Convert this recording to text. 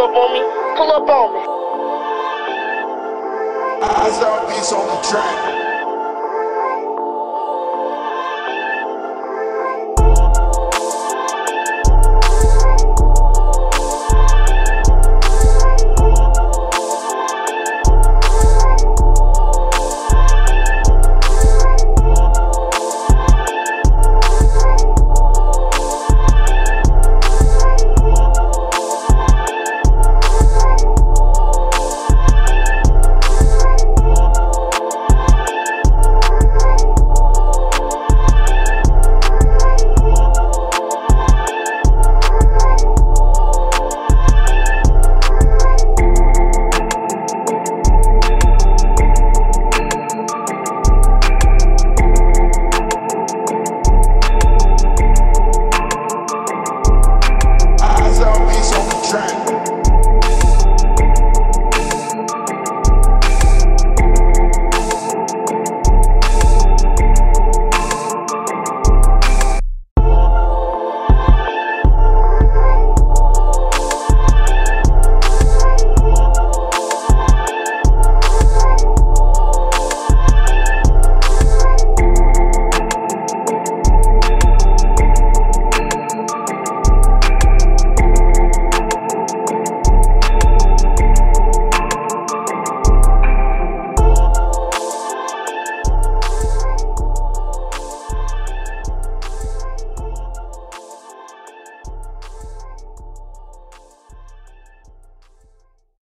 pull up on me, pull up on me. Eyes out, peace on the track.